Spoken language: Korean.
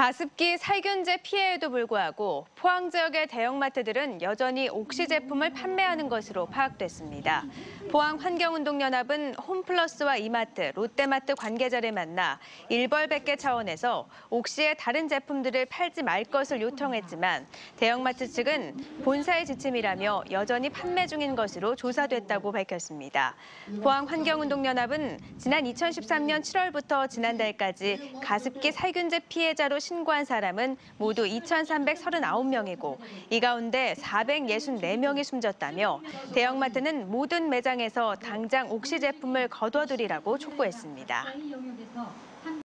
가습기 살균제 피해에도 불구하고 포항 지역의 대형마트들은 여전히 옥시 제품을 판매하는 것으로 파악됐습니다. 포항 환경운동연합은 홈플러스와 이마트, 롯데마트 관계자를 만나 일벌백계 차원에서 옥시의 다른 제품들을 팔지 말 것을 요청했지만 대형마트 측은 본사의 지침이라며 여전히 판매 중인 것으로 조사됐다고 밝혔습니다. 포항 환경운동연합은 지난 2013년 7월부터 지난달까지 가습기 살균제 피해자로 신고한 사람은 모두 2,339명이고 이 가운데 464명이 숨졌다며 대형마트는 모든 매장에서 당장 옥시 제품을 거둬들이라고 촉구했습니다.